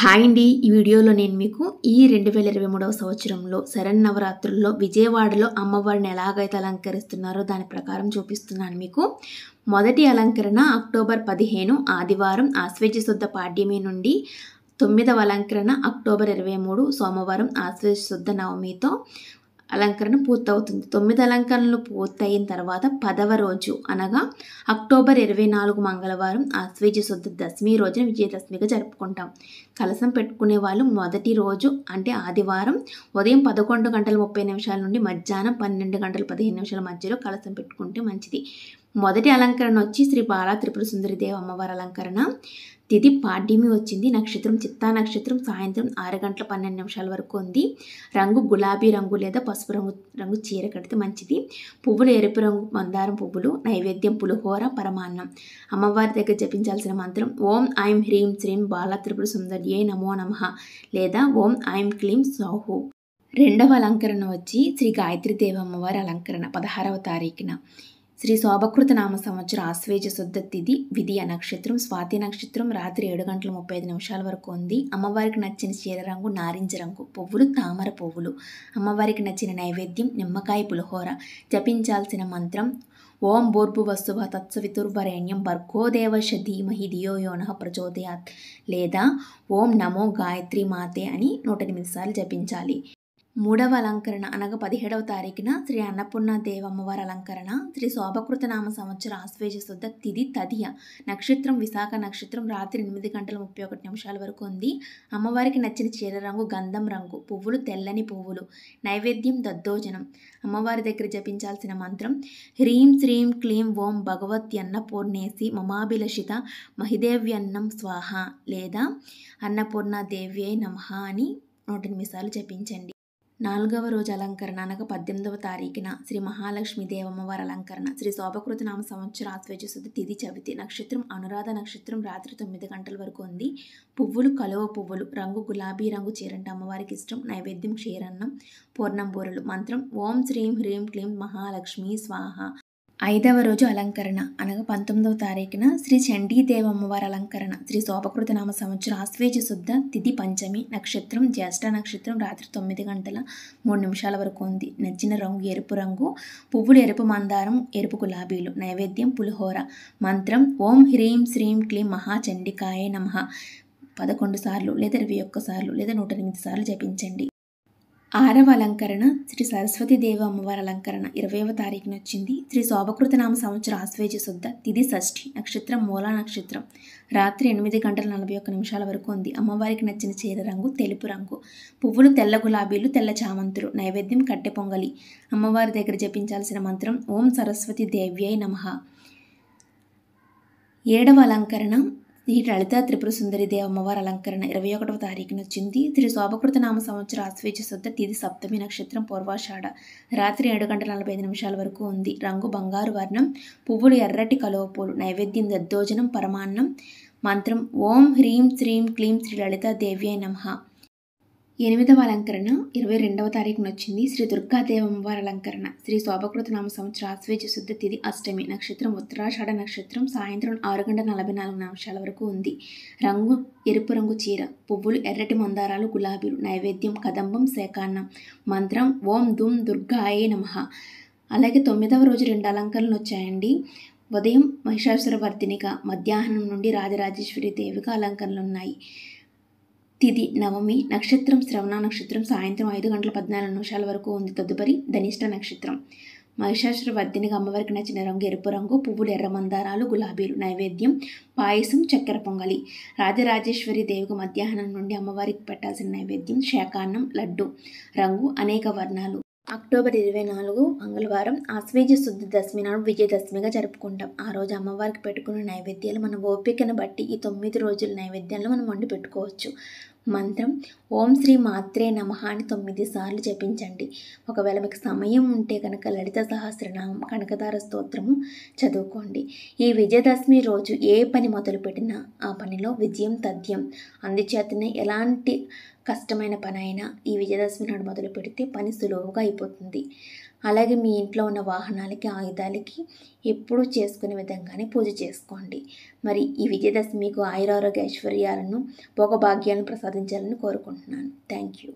Hi అండి. ఈ వీడియోలో నేను మీకు ఈ రెండు వేల ఇరవై మూడవ సంవత్సరంలో శరన్నవరాత్రుల్లో విజయవాడలో అమ్మవారిని ఎలాగైతే అలంకరిస్తున్నారో దాని ప్రకారం చూపిస్తున్నాను మీకు. మొదటి అలంకరణ అక్టోబర్ పదిహేను ఆదివారం ఆశ్వేజ శుద్ధ పాడ్యమి నుండి తొమ్మిదవ అలంకరణ అక్టోబర్ ఇరవై మూడు సోమవారం ఆశ్వేజ శుద్ధ నవమితో అలంకరణ పూర్తవుతుంది. తొమ్మిది అలంకరణలు పూర్తయిన తర్వాత పదవ రోజు అనగా అక్టోబర్ ఇరవై నాలుగు మంగళవారం ఆశ్వేజ శుద్ధ దశమి రోజున విజయదశమిగా జరుపుకుంటాం. కలసం పెట్టుకునే వాళ్ళు మొదటి రోజు అంటే ఆదివారం ఉదయం పదకొండు గంటల ముప్పై నిమిషాల నుండి మధ్యాహ్నం పన్నెండు గంటల పదిహేను నిమిషాల మధ్యలో కలసం పెట్టుకుంటే మంచిది. మొదటి అలంకరణ వచ్చి శ్రీ బాలా త్రిపుర సుందరిదేవి అమ్మవారి అలంకరణ. తిది పాడ్యమి వచ్చింది. నక్షత్రం చిత్తా నక్షత్రం సాయంత్రం ఆరు గంటల పన్నెండు నిమిషాల వరకు ఉంది. రంగు గులాబీ రంగు లేదా పసుపు రంగు రంగు చీర కడితే మంచిది. పువ్వులు ఎరుపు రంగు మందారం పువ్వులు నైవేద్యం పులిహోర పరమాన్నం. అమ్మవారి దగ్గర జపించాల్సిన మంత్రం ఓం ఐం హ్రీం శ్రీం బాలా త్రిపుర సుందర్యే నమో నమ లేదా ఓం ఐం క్లీం సాహు. రెండవ అలంకరణ వచ్చి శ్రీ గాయత్రిదేవి అమ్మవారి అలంకరణ పదహారవ తారీఖున. శ్రీ శోభకృత నామ సంవత్సరం ఆశ్వేజ శుద్ధ తిథి విధియ నక్షత్రం స్వాతి నక్షత్రం రాత్రి ఏడు గంటల ముప్పై ఐదు నిమిషాల వరకు ఉంది. అమ్మవారికి నచ్చిన చీర రంగు నారింజ రంగు పువ్వులు తామర పువ్వులు. అమ్మవారికి నచ్చిన నైవేద్యం నిమ్మకాయ పులిహోర. జపించాల్సిన మంత్రం ఓం భూర్భువస్సువ తత్సవితుర్వరేణ్యం భర్గోదేవశ ధీమహి ధియో యోన ప్రచోదయాత్. లేదా ఓం నమో గాయత్రి మాతే అని నూట ఎనిమిది సార్లు జపించాలి. మూడవ అలంకరణ అనగా పదిహేడవ తారీఖున శ్రీ అన్నపూర్ణ దేవమ్మవారి అలంకరణ శ్రీ శోభకృత నామ సంవత్సర ఆశ్వేజ శుద్ధ తిది తదియ నక్షత్రం విశాఖ నక్షత్రం రాత్రి ఎనిమిది గంటల ముప్పై ఒకటి నిమిషాల వరకు ఉంది. అమ్మవారికి నచ్చిన చీర రంగు గంధం రంగు పువ్వులు తెల్లని పువ్వులు నైవేద్యం దద్దోజనం. అమ్మవారి దగ్గర జపించాల్సిన మంత్రం హ్రీం శ్రీం క్లీం ఓం భగవత్ అన్నపూర్ణేసి మమాభిలషిత మహిదేవ్యన్నం స్వాహ లేదా అన్నపూర్ణ దేవ్యే నమః అని నూట ఎనిమిది సార్లు జపించండి. నాలుగవ రోజు అలంకరణ అనగా పద్దెనిమిదవ తారీఖున శ్రీ మహాలక్ష్మి దేవమ్మవారి అలంకరణ. శ్రీ శోభకృత నామ సంవత్సర ఆశ్వేజ శుద్ధి తిథి చవితి. నక్షత్రం అనురాధ నక్షత్రం రాత్రి తొమ్మిది గంటల వరకు ఉంది. పువ్వులు కలువ పువ్వులు రంగు గులాబీ రంగు చీరంటే అమ్మవారికి ఇష్టం. నైవేద్యం క్షీరన్నం పూర్ణం బూరలు మంత్రం. ఓం శ్రీం హ్రీం క్లీం మహాలక్ష్మి స్వాహ. ఐదవ రోజు అలంకరణ. అనగా పంతొమ్మిదవ తారీఖున శ్రీ చండీదేవ అమ్మవారి అలంకరణ. శ్రీ శోభకృత నామ సంవత్సరం ఆశ్వేజ శుద్ధ తిథి పంచమి నక్షత్రం జ్యేష్ఠ నక్షత్రం రాత్రి తొమ్మిది గంటల మూడు నిమిషాల వరకు ఉంది. నచ్చిన రంగు ఎరుపు రంగు పువ్వులు ఎరుపు మందారం ఎరుపు గులాబీలు. నైవేద్యం పులిహోర. మంత్రం ఓం హ్రీం శ్రీం క్లీం మహాచండికాయ నమః. పదకొండు సార్లు లేదా ఇరవై ఒక్కసార్లు లేదా నూట ఎనిమిది సార్లు జపించండి. ఆరవ అలంకరణ శ్రీ సరస్వతి దేవి అమ్మవారి అలంకరణ ఇరవైవ తారీఖున వచ్చింది. శ్రీ శోభకృత నామ సంవత్సర ఆశ్వేజ శుద్ధ తిది షష్ఠి నక్షత్రం మూలా నక్షత్రం. రాత్రి ఎనిమిది గంటల నలభై ఒక్క నిమిషాల వరకు ఉంది. అమ్మవారికి నచ్చిన చీర రంగు తెలుపు రంగు. పువ్వులు తెల్ల గులాబీలు తెల్ల చామంతులు. నైవేద్యం కట్టె పొంగలి. అమ్మవారి దగ్గర జపించాల్సిన మంత్రం ఓం సరస్వతి దేవ్యై నమః. ఏడవ అలంకరణ ఈ లలిత త్రిపుర సుందరి దేవ అమ్మవారి అలంకరణ ఇరవై ఒకటవ తారీఖున వచ్చింది. శ్రీ శోభకృత నామ సంవత్సర ఆశ్వేజ శుద్ధ తిది సప్తమి నక్షత్రం పూర్వాషాఢ. రాత్రి ఏడు గంటల నలభై ఐదు నిమిషాల వరకు ఉంది. రంగు బంగారు వర్ణం పువ్వులు ఎర్రటి కలువపూలు నైవేద్యం దద్దోజనం పరమాన్నం మంత్రం ఓం హ్రీం శ్రీం క్లీం శ్రీ లలితా దేవ్యై నమః. ఎనిమిదవ అలంకరణ ఇరవై రెండవ తారీఖున వచ్చింది శ్రీ దుర్గాదేవమ్మవారి అలంకరణ. శ్రీ శోభకృత నామ సంవత్సర ఆశ్వేజ శుద్ధ తిథి అష్టమి నక్షత్రం ఉత్తరాషాఢ నక్షత్రం సాయంత్రం ఆరు గంటల నలభై నాలుగు నిమిషాల వరకు ఉంది. రంగు ఎరుపు రంగు చీర పువ్వులు ఎర్రటి మందారాలు గులాబీలు నైవేద్యం కదంబం శాకాన్నం మంత్రం ఓం దుమ్ దుర్గాయే నమః. అలాగే తొమ్మిదవ రోజు రెండు అలంకరణలు వచ్చాయండి ఉదయం మహిషాసుర వర్తినిగా మధ్యాహ్నం నుండి రాజరాజేశ్వరి దేవిగా అలంకరణలు ఉన్నాయి. తిది నవమి నక్షత్రం శ్రవణ నక్షత్రం సాయంత్రం ఐదు గంటల పద్నాలుగు నిమిషాల వరకు ఉంది. తదుపరి ధనిష్ట నక్షత్రం. మహిషాసుర వర్ధినిగా అమ్మవారికి నచ్చిన రంగు ఎరుపు రంగు పువ్వులు ఎర్ర మందారాలు గులాబీలు నైవేద్యం పాయసం చక్కెర పొంగలి. రాజరాజేశ్వరి దేవికి మధ్యాహ్నం నుండి అమ్మవారికి పెట్టాల్సిన నైవేద్యం శాకాన్నం లడ్డు రంగు అనేక వర్ణాలు. అక్టోబర్ ఇరవై నాలుగు మంగళవారం ఆశ్వేజ శుద్ధి దశమి నాడు విజయదశమిగా జరుపుకుంటాం. ఆ రోజు అమ్మవారికి పెట్టుకున్న నైవేద్యాలు మన ఓపికను బట్టి ఈ తొమ్మిది రోజుల నైవేద్యాలను మనం వండి పెట్టుకోవచ్చు. మంత్రం ఓం శ్రీ మాత్రే నమః అని తొమ్మిది సార్లు జపించండి. ఒకవేళ మీకు సమయం ఉంటే కనుక లలిత సహస్రనామం కనకదార స్తోత్రము చదువుకోండి. ఈ విజయదశమి రోజు ఏ పని మొదలుపెట్టినా ఆ పనిలో విజయం తథ్యం. అందుచేతనే ఎలాంటి కష్టమైన పని అయినా ఈ విజయదశమి నాడు మొదలు పెడితే పని సులువుగా అయిపోతుంది. అలాగే మీ ఇంట్లో ఉన్న వాహనాలకి ఆయుధాలకి ఎప్పుడూ చేసుకునే విధంగానే పూజ చేసుకోండి. మరి ఈ విజయదశమి మీకు ఆయురారోగ్య ఐశ్వర్యాలను భోగభాగ్యాలను ప్రసాదించాలని కోరుకుంటున్నాను. Thank you